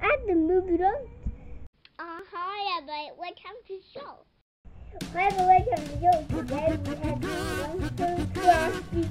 At the movie room. Uh, hi, everybody. Welcome to the show. Hi, welcome to the show. Today we have one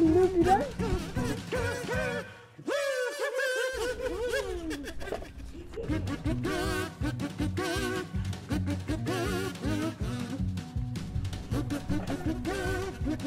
Movie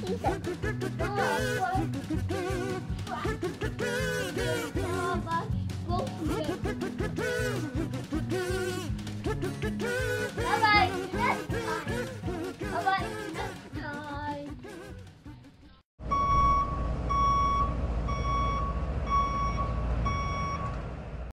she said. Don't look.